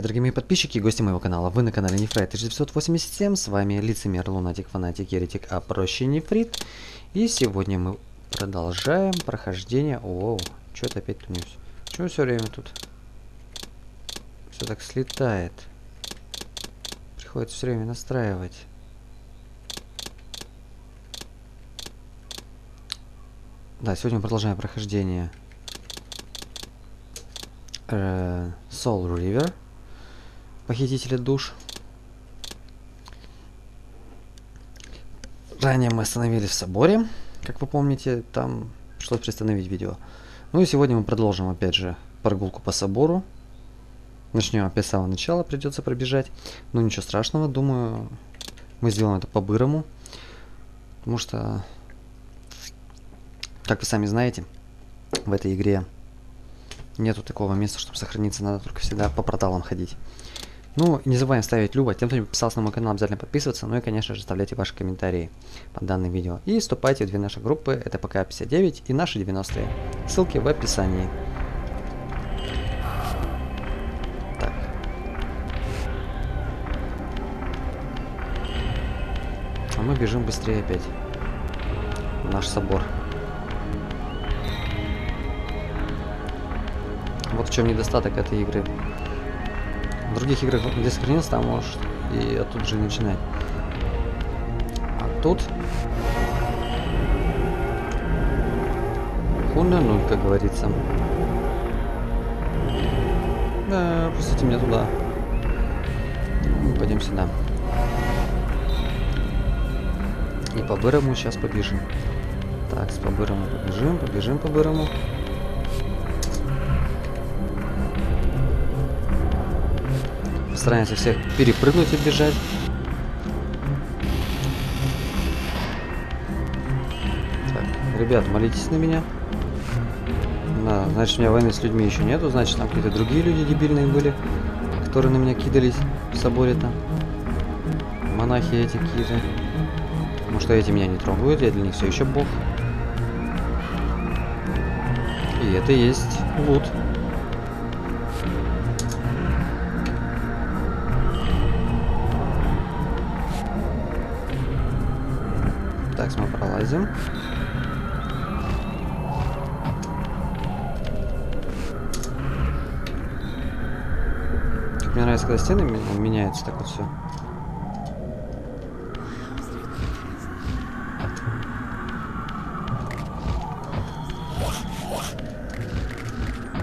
привет, дорогие мои подписчики и гости моего канала. Вы на канале Нефрайт 1987, с вами лицемер, лунатик, фанатик, еретик, а проще Нефрит. И сегодня мы продолжаем прохождение... Оу, что это опять тунюсь? Чего все время тут? Все так слетает. Приходится все время настраивать. Да, сегодня мы продолжаем прохождение э, Soul River, похитители душ. Ранее мы остановились в соборе, как вы помните, там пришлось приостановить видео. Ну и сегодня мы продолжим опять же прогулку по собору. Начнем опять с самого начала, придется пробежать. Но ничего страшного, думаю, мы сделаем это по-бырому. Потому что, как вы сами знаете, в этой игре Нету такого места, чтобы сохраниться, надо только всегда по порталам ходить. Ну, не забываем ставить любо, тем, кто не подписался на мой канал, обязательно подписываться, ну и, конечно же, оставляйте ваши комментарии под данным видео. И вступайте в две наши группы, это ПК-59 и наши 90-е. Ссылки в описании. Так. А мы бежим быстрее опять. Наш собор. Вот в чем недостаток этой игры. В других играх, где сохранился, там можешь и оттуда же начинать. А тут... Хуна ну, как говорится. Да, пустите меня туда. Пойдем сюда. И по бырому сейчас побежим. Так, с по бырому побежим, побежим по бырому. Стараемся всех перепрыгнуть и бежать. Так, ребят, молитесь на меня. Да, значит, у меня войны с людьми еще нету, значит, там какие-то другие люди дебильные были, которые на меня кидались в соборе там. Монахи эти какие-то. Потому что эти меня не трогают, я для них все еще бог. И это есть вот все.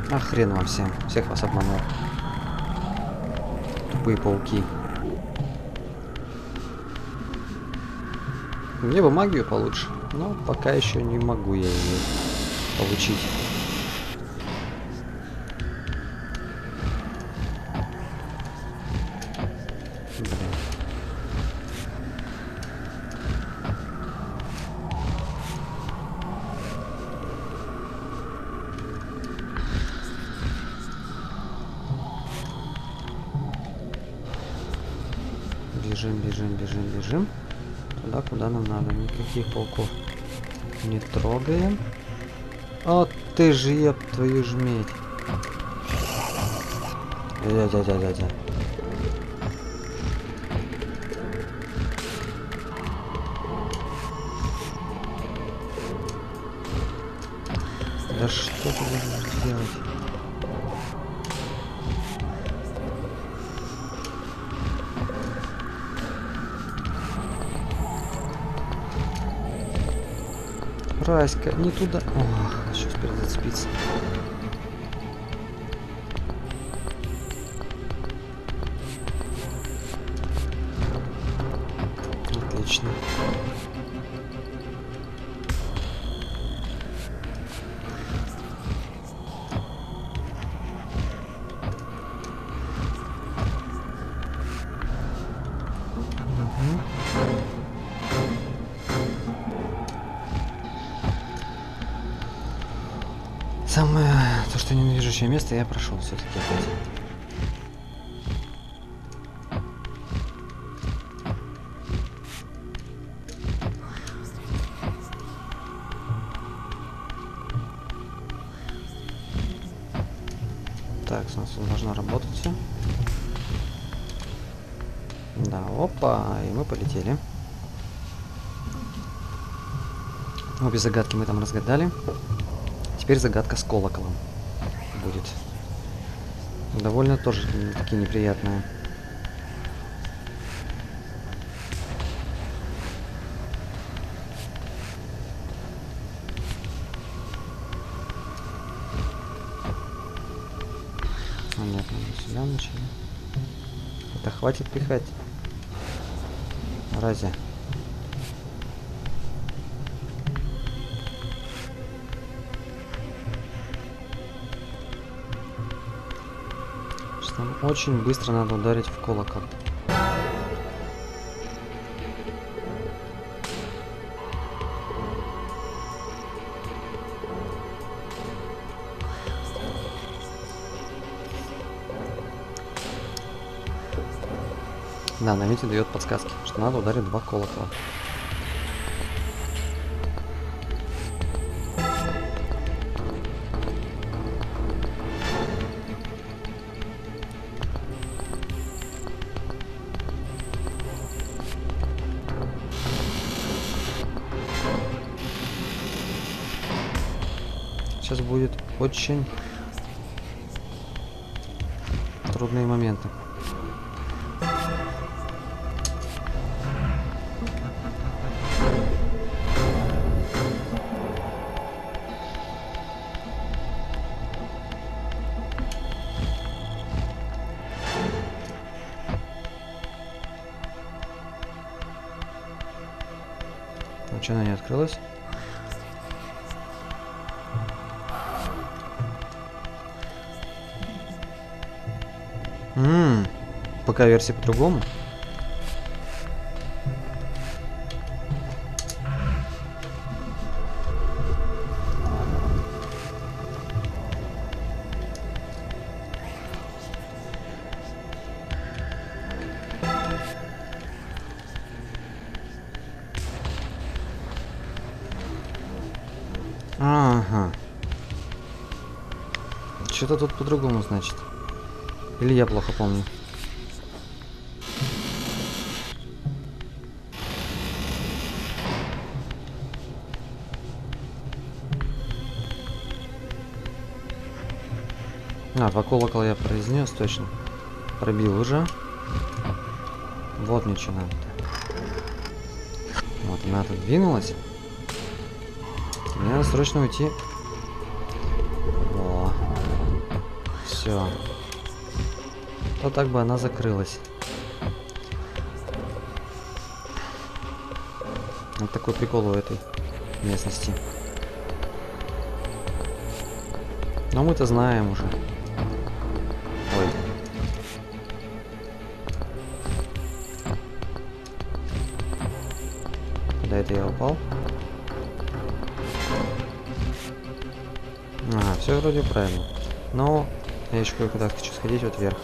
А вам всем. Всех вас обманул. Тупые пауки. Мне бы магию получше, но пока еще не могу я ее получить. Никаких пауков не трогаем. О, ты же, еб твою жметь. Дядя-дядя-дядя. Да что ты будешь делать? Краська, не туда. Ох, хочу теперь ненавижущее место, я прошел все-таки. Так, у нас должно работать все. Да, опа, и мы полетели. Обе загадки мы там разгадали. Теперь загадка с колоколом. Довольно тоже таки неприятная. Понятно, мы сюда начали. Это хватит пихать. Разве? Очень быстро надо ударить в колокол. Да, на мите дает подсказки, что надо ударить два колокола. Очень трудные моменты. Пока версия по-другому. Ага. Что-то тут по-другому, значит. Или я плохо помню. А, два я произнес точно. Пробил уже. Вот мне что надо. Вот она тут двинулась. Мне надо срочно уйти. О. Все. То так бы она закрылась. Вот такой прикол у этой местности. Но мы-то знаем уже. Куда это я упал? А, все вроде правильно. Но я еще кое-куда хочу сходить вот вверх.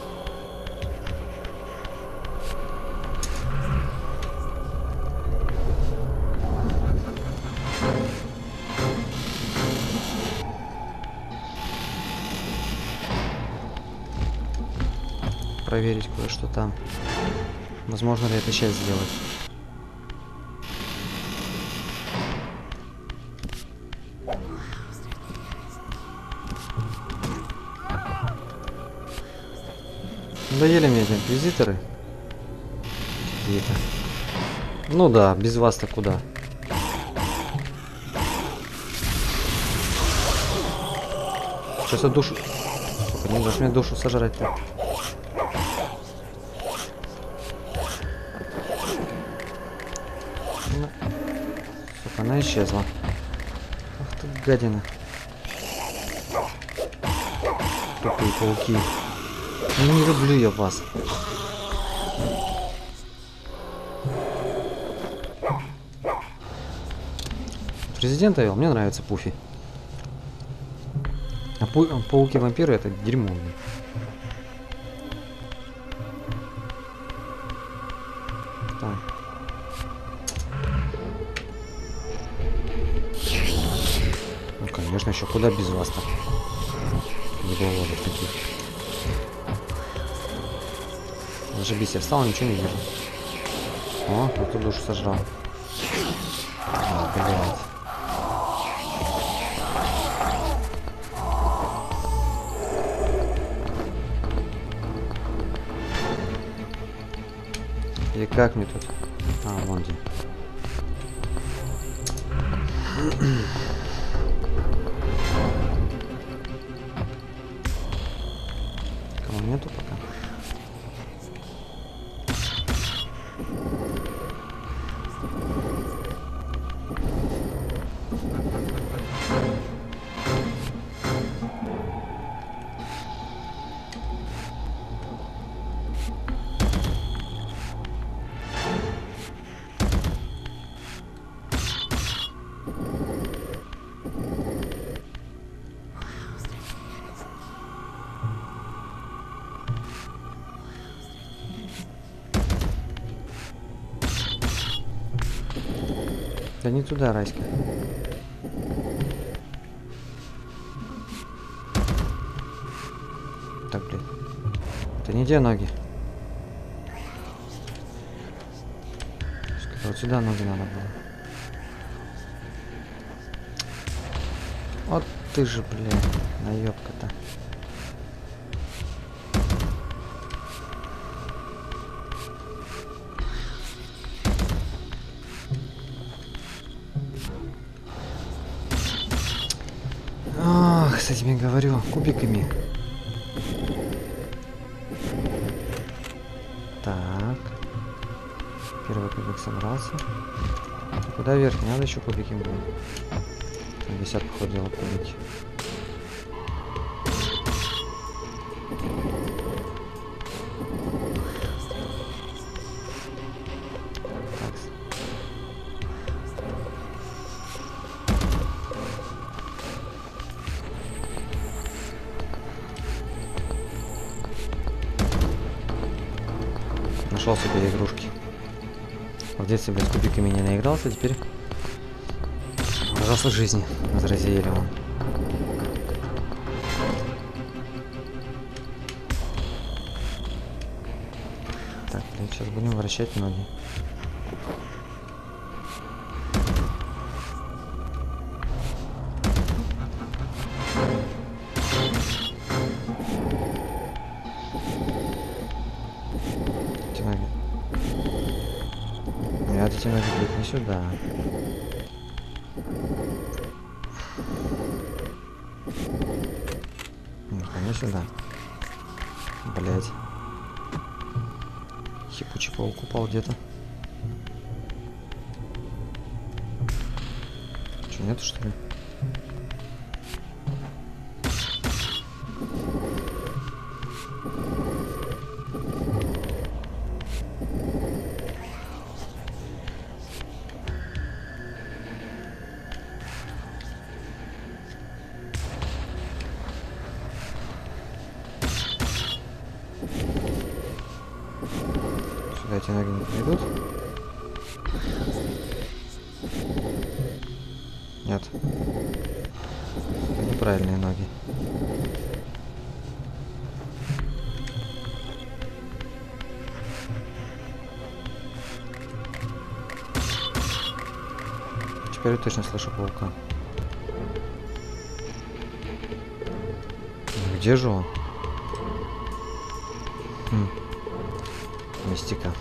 Проверить кое-что там. Возможно ли это сейчас сделать. Надоели мне эти инквизиторы. Ну да, без вас-то куда? Сейчас я душу... Сука, не дашь мне душу сожрать-то. Ну, Сука, она исчезла. Ах ты гадина. Тупые пауки. Ну не люблю я вас. Президент Эвил, мне нравится Пуфи. А пу пауки-вампиры это дерьмо. блин. Ну конечно, еще куда без вас-то? Ебловодов таких. Зашибись, я встал, ничего не вижу. О, кто-то душу сожрал. А, блядь. И как мне тут? А, вон где. Туда, Раська. Так, блядь. Это не те ноги. Вот сюда ноги надо было. Вот ты же, блядь, наебка-то. С этими говорю, кубиками. Так. Первый кубик собрался. Куда вверх? Не надо еще кубики будут. Там висят, походу, кубики. В детстве, блядь, с кубиками не наигрался, теперь взрослой жизни возразили он. Так, блядь, сейчас будем вращать ноги. Эти не придут? Нет. Это неправильные ноги. Теперь я точно слышу паука. Где же он? Хм. Мистика.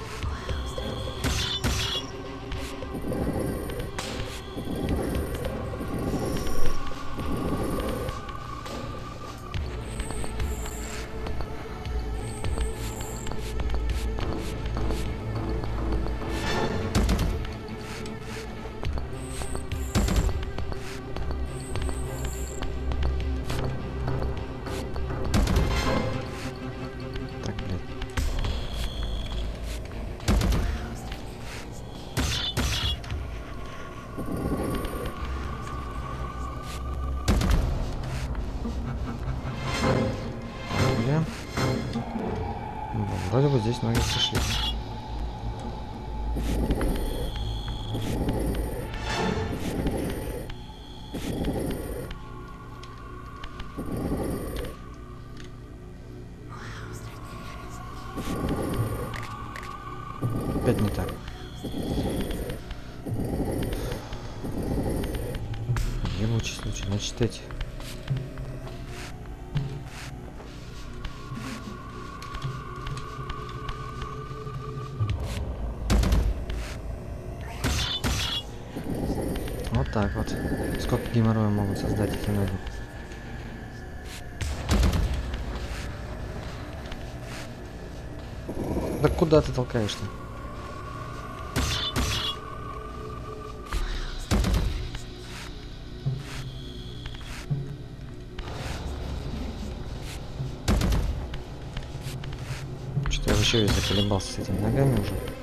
Опять не так. Ебучий случай. Значит эти. Вот так вот. Сколько геморроя могут создать эти ноги. Да куда ты толкаешь-то? Что-то я вообще весь заколебался с этими ногами уже.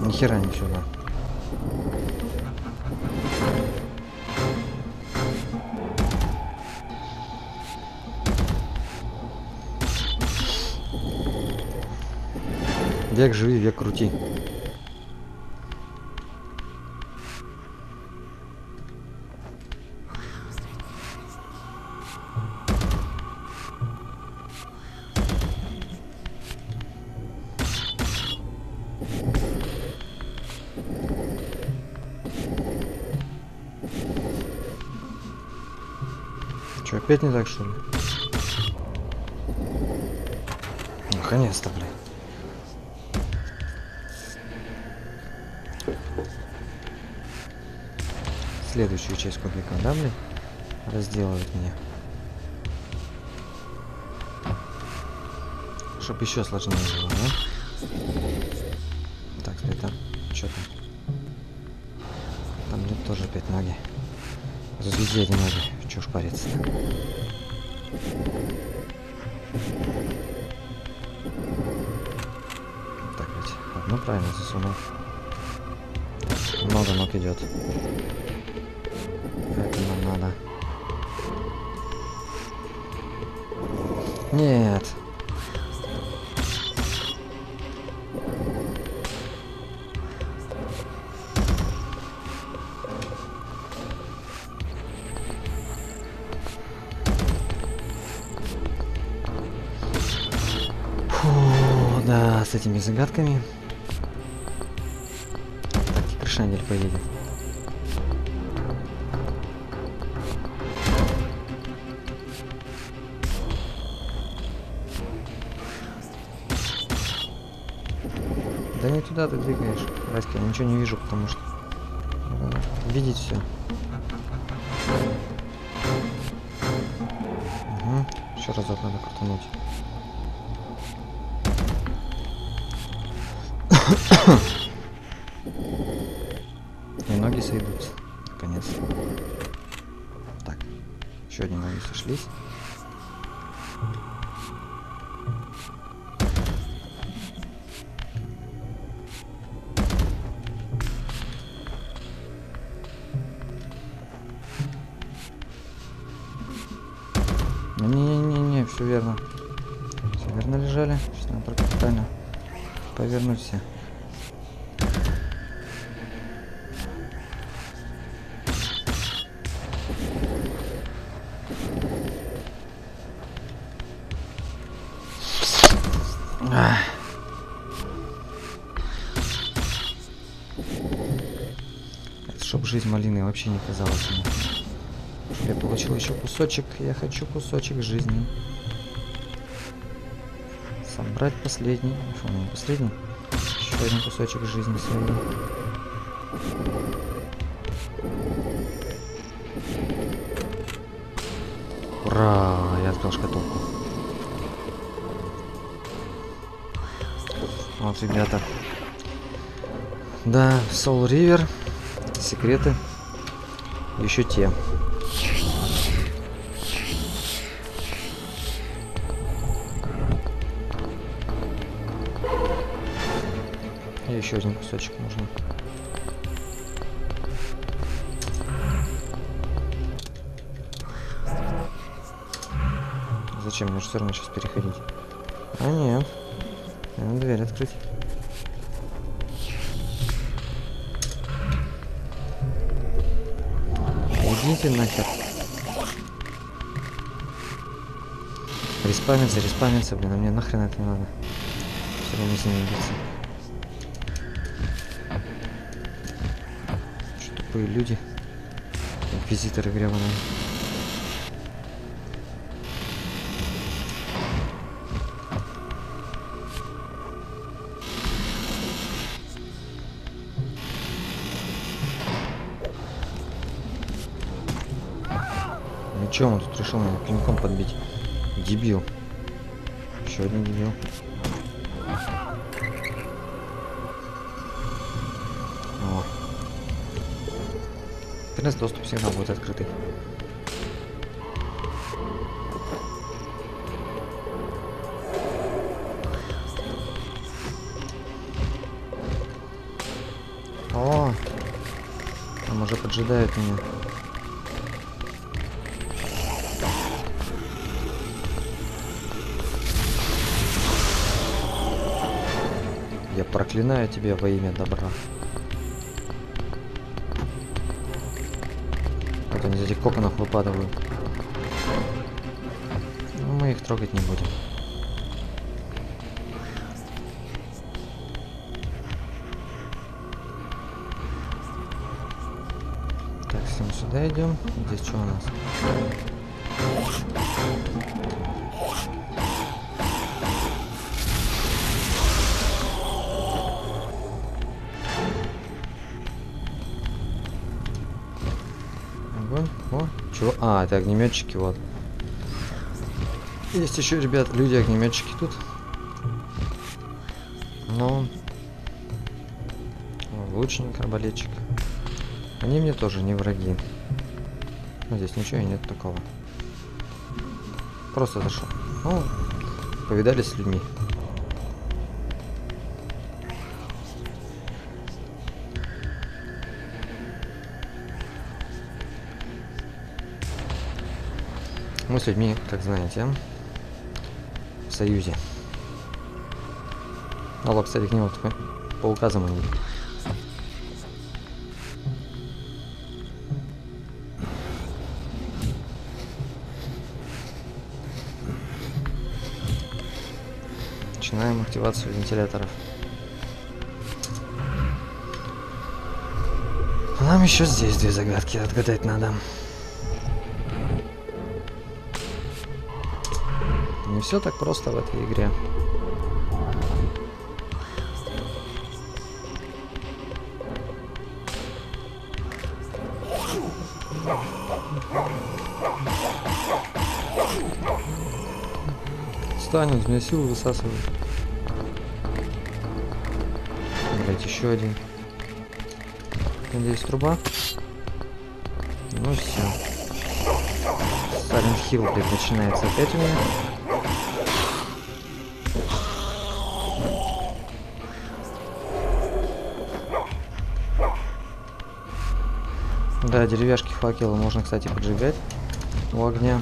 Ни хера не сюда. Век живи, век крути. Опять не так, что ли? Наконец-то, блядь. Следующую часть кубика, да, блин? Разделывает меня. Чтоб еще сложнее было, да? Так, смотри, там. Что там? Там нет тоже опять ноги. Везде эти ноги. Ж париться? Так, ведь одну правильно засунул. Много ног идет. Да, с этими загадками. Так, и поедет. Да не туда ты двигаешь, Васька, я ничего не вижу, потому что надо видеть все. Угу. Еще разок надо крутануть. Ahem. жизнь малины вообще не казалась мне. Я получил еще кусочек. Я хочу кусочек жизни. Собрать последний. Фу, не последний. Еще один кусочек жизни своей. Ура! Я открыл шкатулку. Вот, ребята. Да, Soul River. Секреты. Еще те. И еще один кусочек нужно. Зачем? Мне же все равно сейчас переходить. А нет. Надо дверь открыть. Идите нахер. Респамится, респамится, блин, а мне нахрен это не надо. Все равно с ними биться. Что тупые люди. Инквизиторы гребаные. Решил меня пинком подбить? Дебил. Еще один дебил. О. Наконец доступ всегда будет открытый. О, там уже поджидает меня. Проклинаю тебя во имя добра. Вот они из этих коконов выпадают. Ну, мы их трогать не будем. Так, всем сюда идем. Здесь что у нас? Чего? А, это огнеметчики, вот. Есть еще, ребят, люди огнеметчики тут. О, лучник, арбалетчик. Они мне тоже не враги. Но здесь ничего и нет такого. Просто зашел. Ну, повидались с людьми. С людьми, как знаете, в союзе. Алло, кстати, к нему по указам они. Начинаем активацию вентиляторов. Нам еще здесь две загадки отгадать надо. Все так просто в этой игре. Встань, из меня силы высасывает. Блять, еще один. Надеюсь, труба. Ну все. Silent Hill, блядь, начинается опять у меня. Деревяшки факела можно, кстати, поджигать у огня.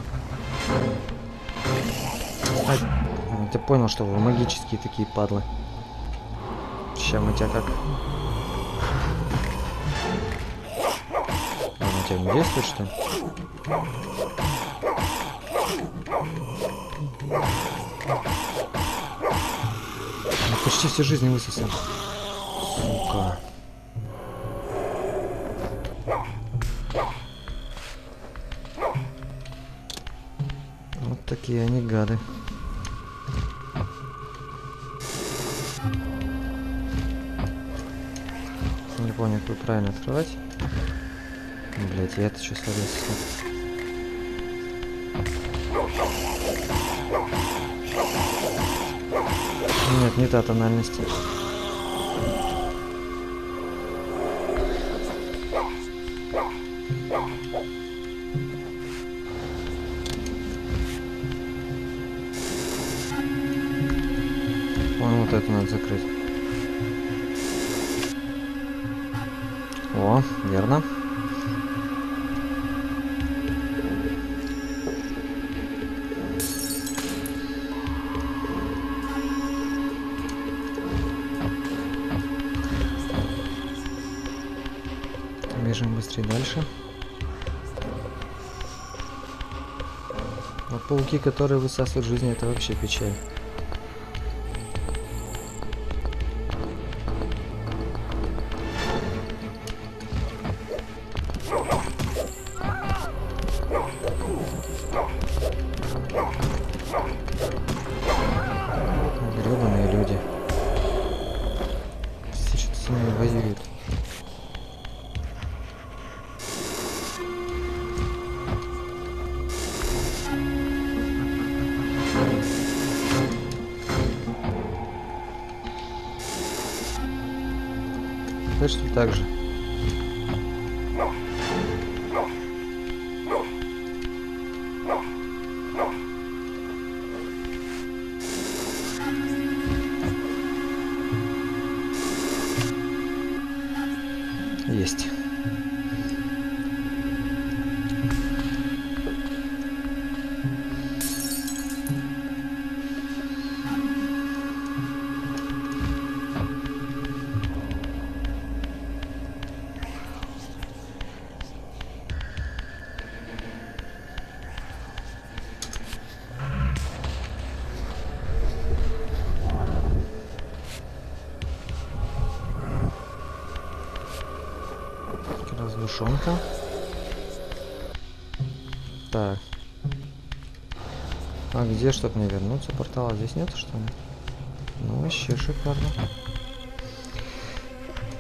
А, ты понял, что вы магические такие падлы. Сейчас мы тебя как... А, на тебя не действует, что ли? Ну, почти все жизни высосал. Гады. Не понял, как правильно открывать. Блять, я это что свалился? Нет, не та тональность. Пауки, которые высасывают жизнь, это вообще печаль. Muszonka? Так. А где, чтоб мне вернуться? Портала здесь нет, что ли? Ну, вообще шикарно.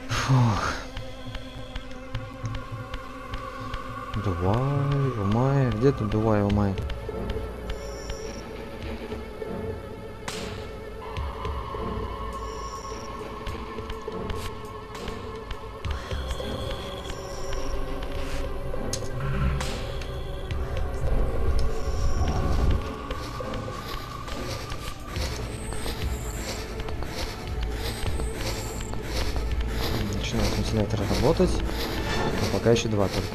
Фух. Дувай, Умай. Где тут Дувай, Умай? 2 только.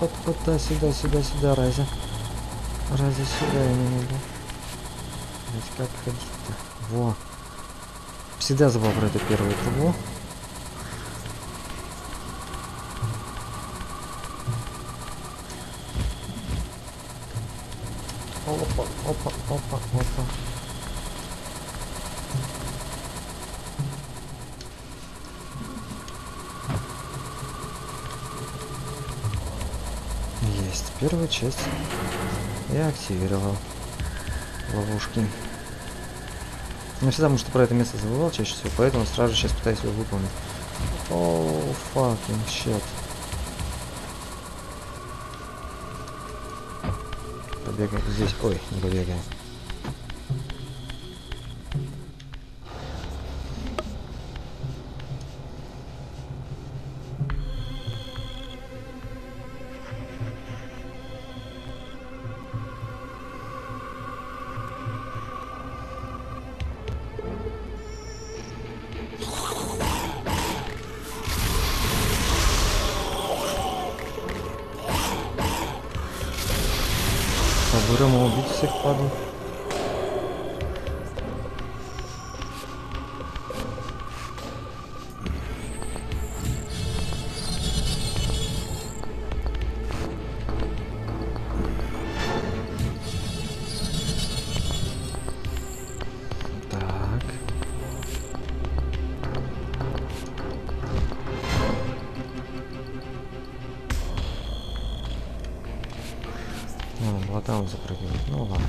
Оп, оп, да, сюда, сюда, сюда, Разя. Разя, сюда я не могу. Блять, как ходить-то? Во. Всегда забыл про эту первую трубу. Опа, опа, опа, опа. Есть. Первая часть. Я активировал ловушки. Я всегда, может, про это место забывал чаще всего, поэтому сразу сейчас пытаюсь его выполнить. Оу, fucking shit. Побегаем здесь. Ой, не побегаем. Там запрыгивать. Ну ладно.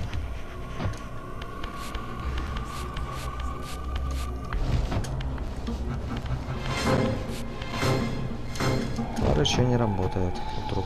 Еще не работает. Труп.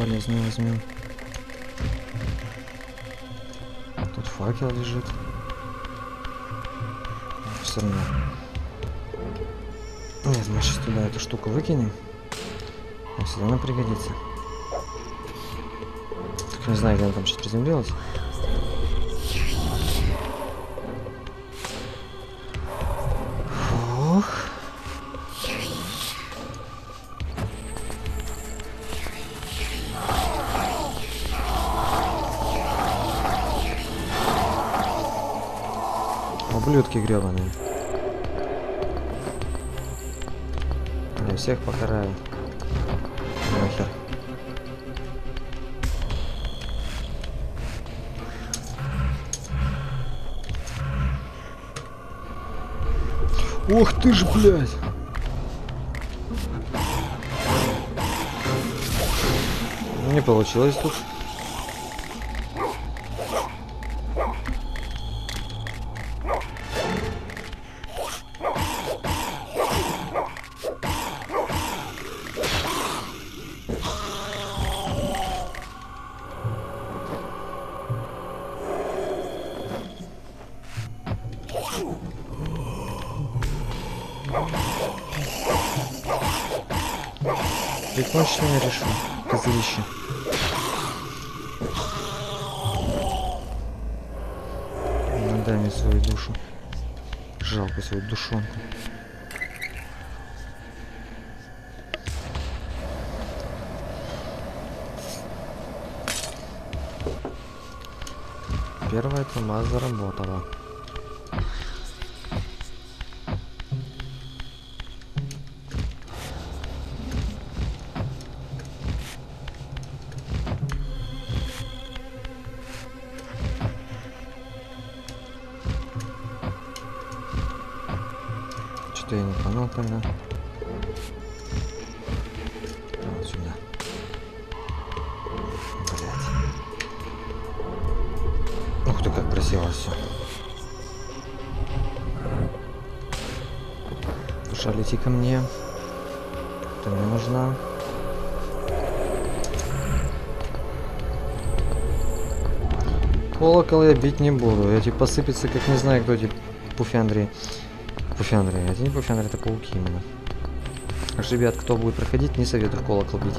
Штучку полезную возьмем. Тут факел лежит. Все равно. Нет, мы сейчас туда эту штуку выкинем. А сюда она пригодится. Только не знаю, где она там сейчас приземлилась. Ублюдки гребаные. Я всех покараю. Нахер. Ох ты ж, блядь! Не получилось тут. Что-то я не понял тогда. Вот сюда. Блять. Ух ты, как просело все. Душа, лети ко мне. Ты мне нужна. Колокол я бить не буду. Эти посыпятся, как не знаю, кто эти пуфяндрии. Пуфяндрии. Это не пуфяндрии, это пауки именно. Ребят, кто будет проходить, не советую в колокол бить.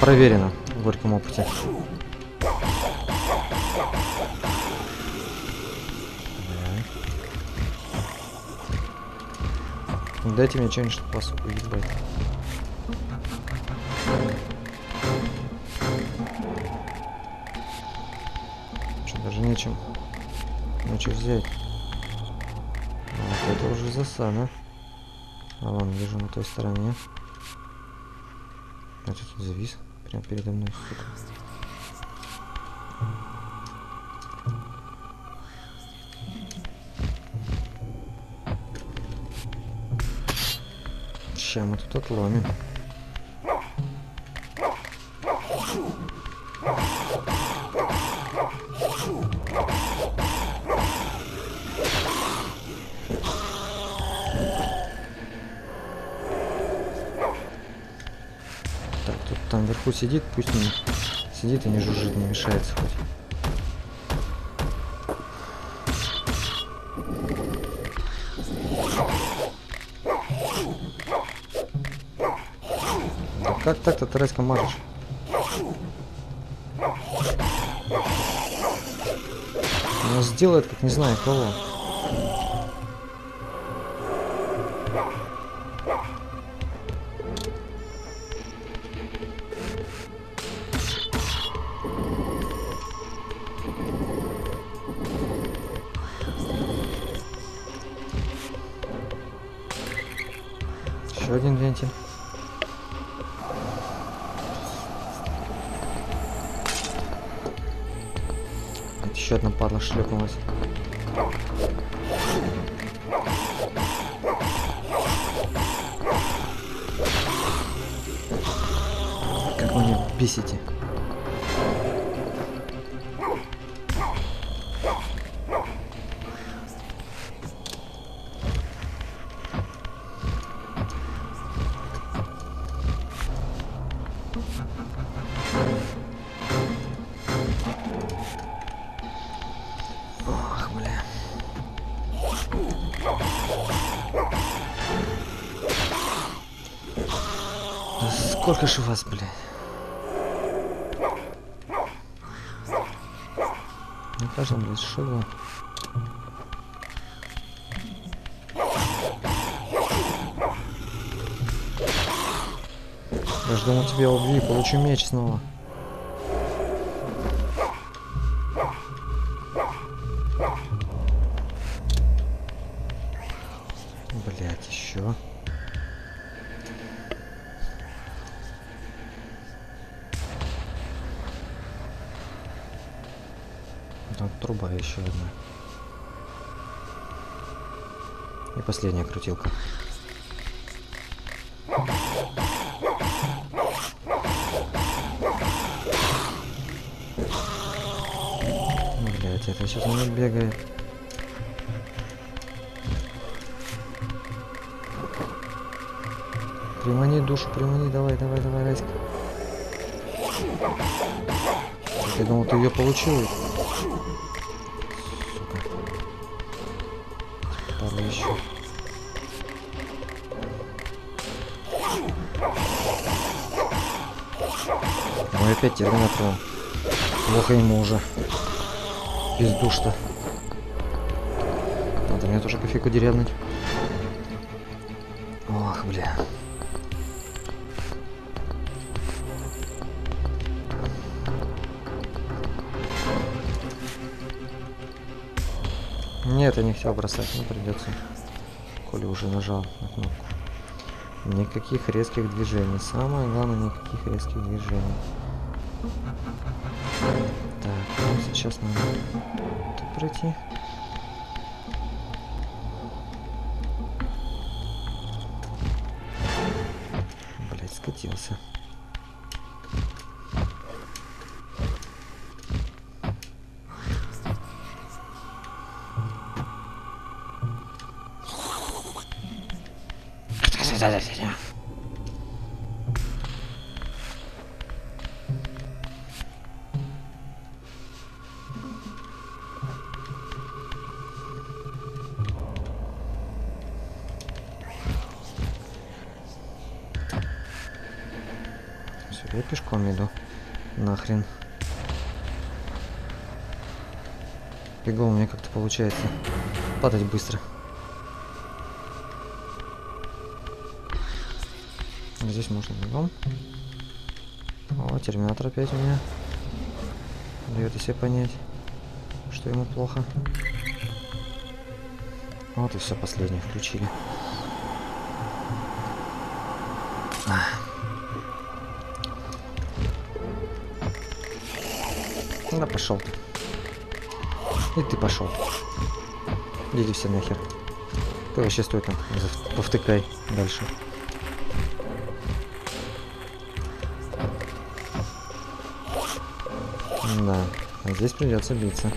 Проверено в горьком опыте. Да. Дайте мне что-нибудь, чтобы вас уебать. Что, даже нечем. Нечего взять. Уже засада. А вон, вижу на той стороне. А что тут завис? Прям передо мной, сука. Ща мы тут отломим. Сидит, пусть он Сидит и не жужжит, не мешается хоть. Как так-то ты резко мажешь? Он сделает, как не знаю кого. Сколько ж у вас, блядь? На каждом, блядь, шагу. Я ж думал тебя убью, получу меч снова. Еще одна. И последняя крутилка. Блять, это сейчас не бегает. Примани душу, примани, давай, давай, давай, Раська. Я думал, ты ее получил. 5 метров. Плохо ему уже. Пизду что. Надо мне тоже кофейку деревнуть. Ох, бля. Нет, я не хотел бросать, но придется. Коли уже нажал на кнопку. Никаких резких движений. Самое главное, никаких резких движений. Так, ну сейчас надо тут пройти. Блять, скатился. Все, Бегом у меня как-то получается падать быстро. Здесь можно бегом. О, терминатор опять у меня. Дает о себе понять, что ему плохо. Вот и все, последнее включили. А. Да пошел ты. И ты пошел. Иди все нахер. Ты вообще стой там, повтыкай дальше. Да, а здесь придется биться.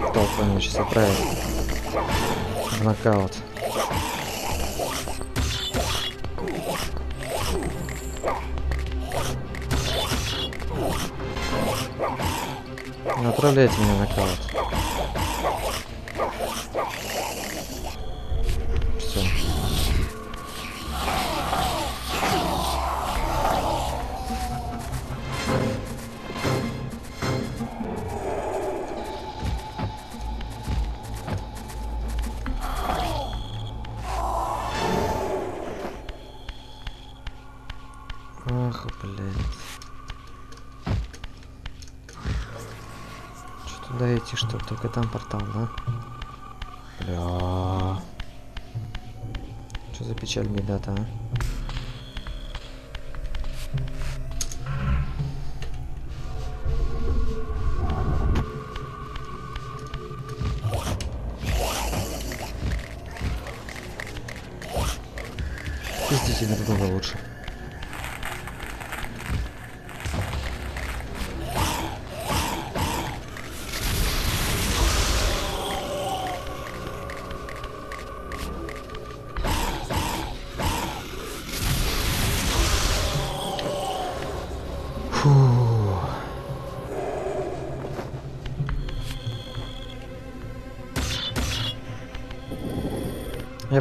Толпа меня сейчас отправит в нокаут. Не отравляйте меня на кого-то. Там портал, да? Бля. Что за печаль беда-то, а?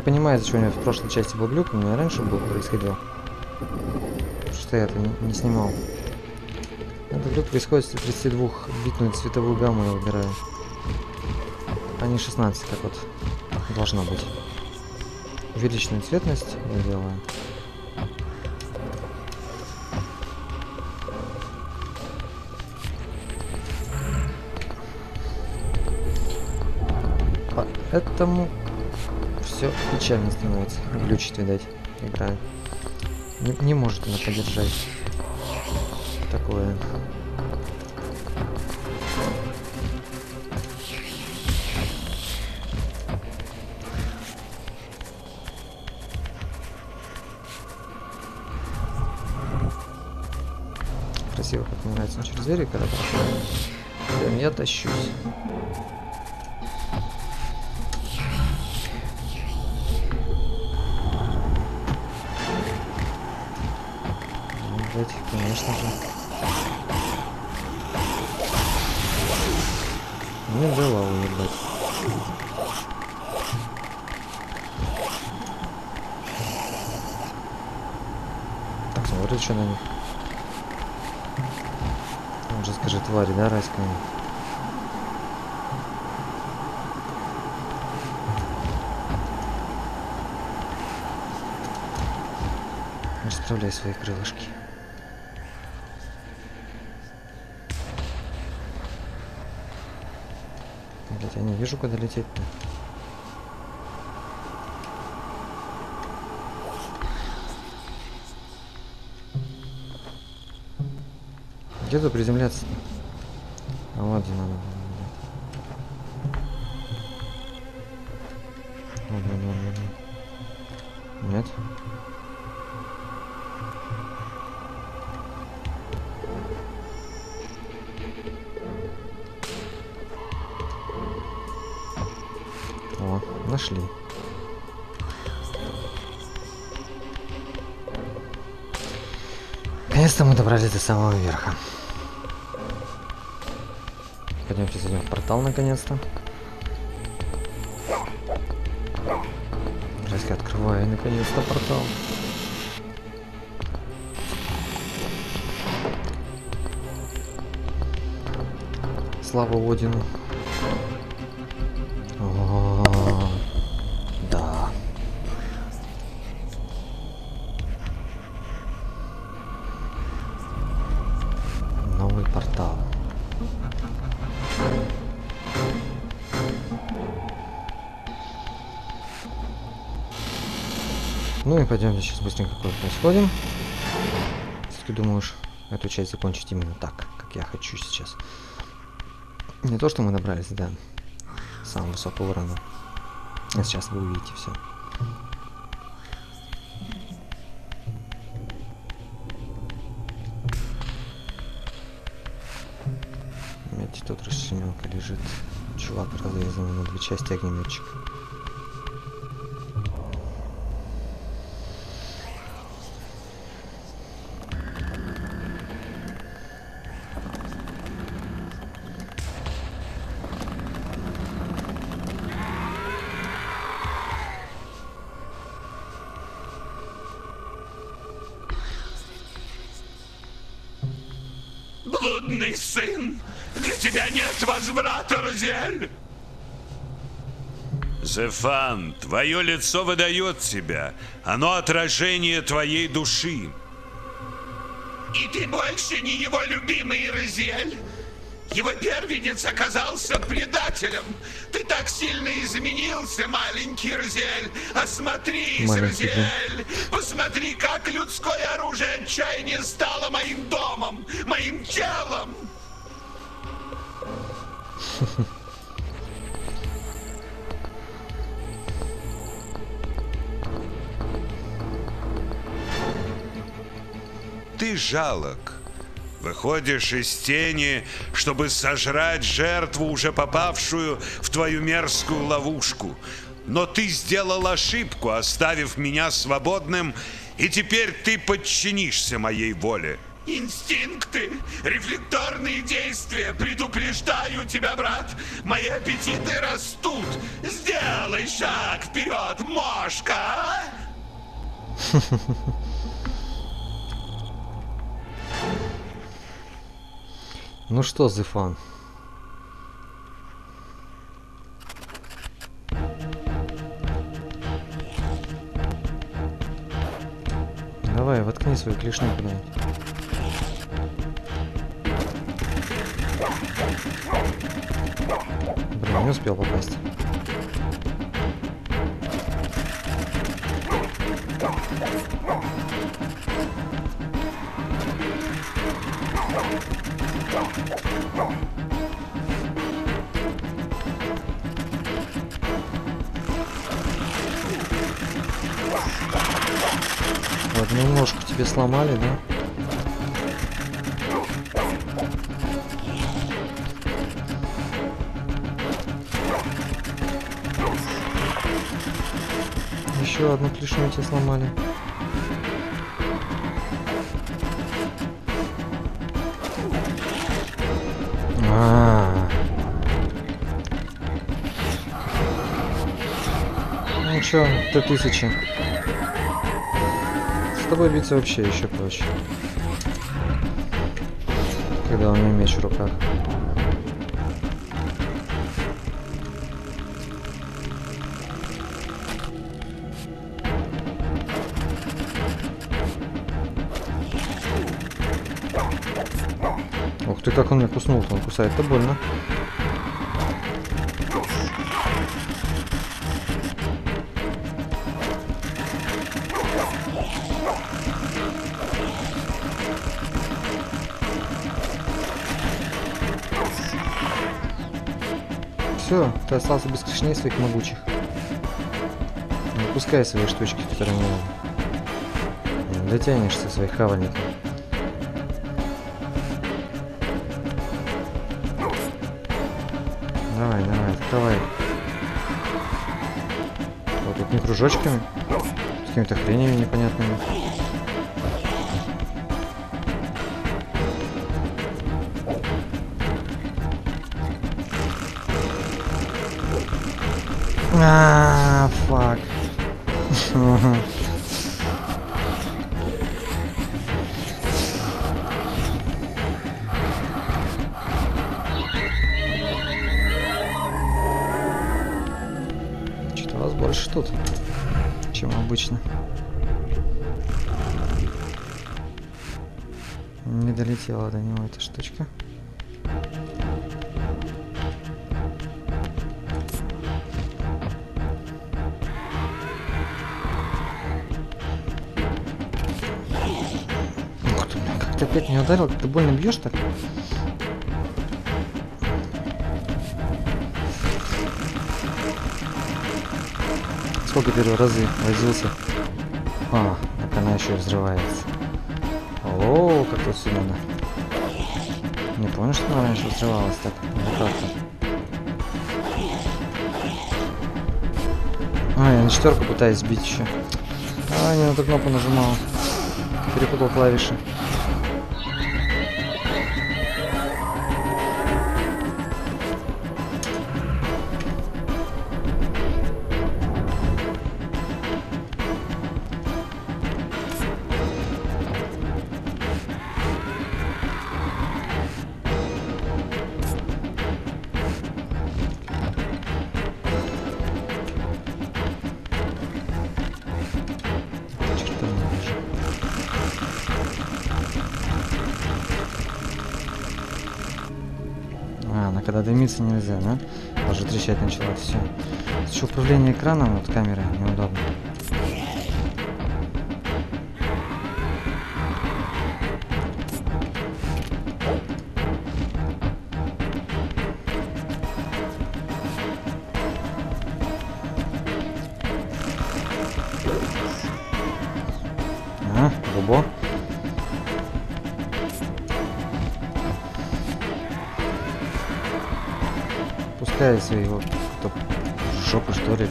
Понимаю, зачем у меня в прошлой части был глюк, у меня раньше был происходил. Что я это не, не снимал. Этот глюк происходит, если 32-битную цветовую гамму я выбираю. А не 16, как вот должно быть. Увеличенную цветность я делаю. Поэтому все печально становится. Глючит, видать, игра. Не, не может она поддержать такое. Красиво, как мне нравится. Он через двери, когда проходит. Прям я тащусь. Что на них. Он же скажи твари, да, райская? Расправляй свои крылышки. Блять, я не вижу, куда лететь-то. Где? -то? А вот где надо. Вот, вот, вот, вот. Нет? О, нашли. Наконец-то мы добрались до самого верха. Зайдем в портал наконец-то. Здрасте, открываю наконец-то портал. Слава Одину. И пойдемте сейчас быстренько куда-то сходим. Если ты думаешь эту часть закончить именно так, как я хочу сейчас. Не то, что мы добрались до самого высокого уровня. А сейчас вы увидите все. Видите, тут расчлененка лежит. Чувак разрезанный на две части огнеметчик. Блудный сын! Для тебя нет возврата, Розель! Зефан, твое лицо выдает тебя. Оно отражение твоей души. И ты больше не его любимый Розель? Его первенец оказался предателем. Ты так сильно изменился, маленький Розель. Осмотрись, Маленький, да. Розель. Посмотри, как людское оружие отчаяния стало моим домом, моим телом. Ты жалок. Выходишь из тени, чтобы сожрать жертву, уже попавшую в твою мерзкую ловушку. Но ты сделал ошибку, оставив меня свободным, и теперь ты подчинишься моей воле. Инстинкты, рефлекторные действия. Предупреждаю тебя, брат. Мои аппетиты растут. Сделай шаг вперед, мошка. Ну что, Зефан? Давай, воткни свою клешню куда-нибудь. Блин, не успел попасть. Одну ножку тебе сломали, да? Еще одну клешню тебе сломали. Чё, Т-1000. С тобой биться вообще еще проще. Когда у меня меч в руках. Ух ты, как он меня куснул, он кусает, это больно. Остался без клешней своих могучих. Не пускай свои штучки, которые не не дотянешься своих хавальников. Давай, давай, открывай. Вот тут не кружочками, с какими-то хренями непонятными. А, фак. Что-то вас больше тут, чем обычно. Не долетела до него эта штучка. Опять не ударил, ты больно бьешь так? Сколько первые разы возился? А, так она еще и взрывается. О, как тут все. Не помню, что она раньше взрывалась так. Вот. А, я на четверку пытаюсь сбить еще. А, не на ту кнопку нажимал. Перепутал клавиши. Дымиться нельзя, да? Даже трещать начала, все. Еще управление экраном, вот камеры, неудобно.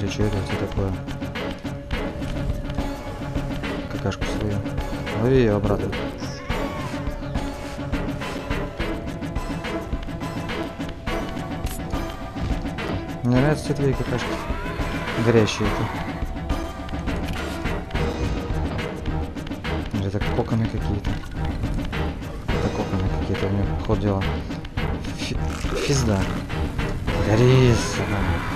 Жопы что это у такое. Какашку свою. Лови ее обратно. Мне нравятся твои какашки. Горящие это. Это коконы какие-то. Это коконы какие-то у них ход дела. Фи- Физда. Гори, сука.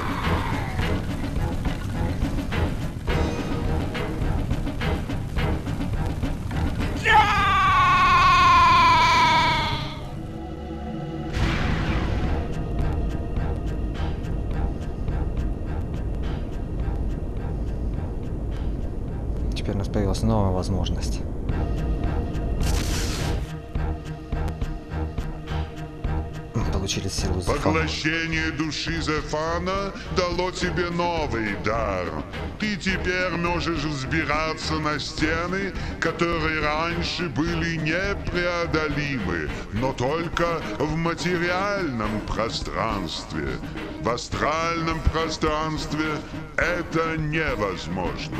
Теперь у нас появилась новая возможность. Получили силу Зефана. Поглощение души Зефана дало тебе новый дар. Ты теперь можешь взбираться на стены, которые раньше были непреодолимы, но только в материальном пространстве. В астральном пространстве это невозможно.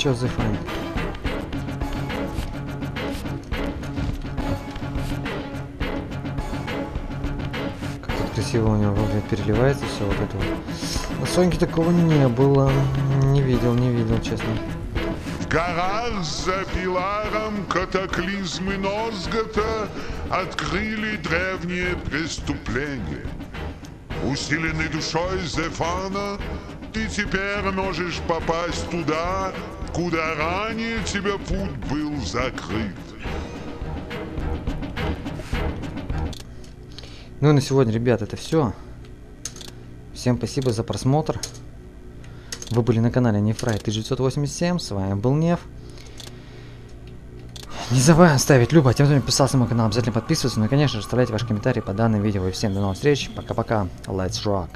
Чё за фан? Как красиво у него вроде переливается все вот это вот. На Соньке такого не было. Не видел, не видел, честно. В горах за пиларом катаклизмы Нозгота открыли древние преступления. Усиленный душой Зефана, ты теперь можешь попасть туда, куда ранее тебе путь был закрыт. Ну и на сегодня, ребят, это все. Всем спасибо за просмотр. Вы были на канале Нефрай 1987. С вами был Неф. Не забываем ставить любо. Тем, кто не подписался на мой канал, обязательно подписываться. Ну и, конечно же, оставляйте ваши комментарии по данному видео. И всем до новых встреч. Пока-пока. Let's rock.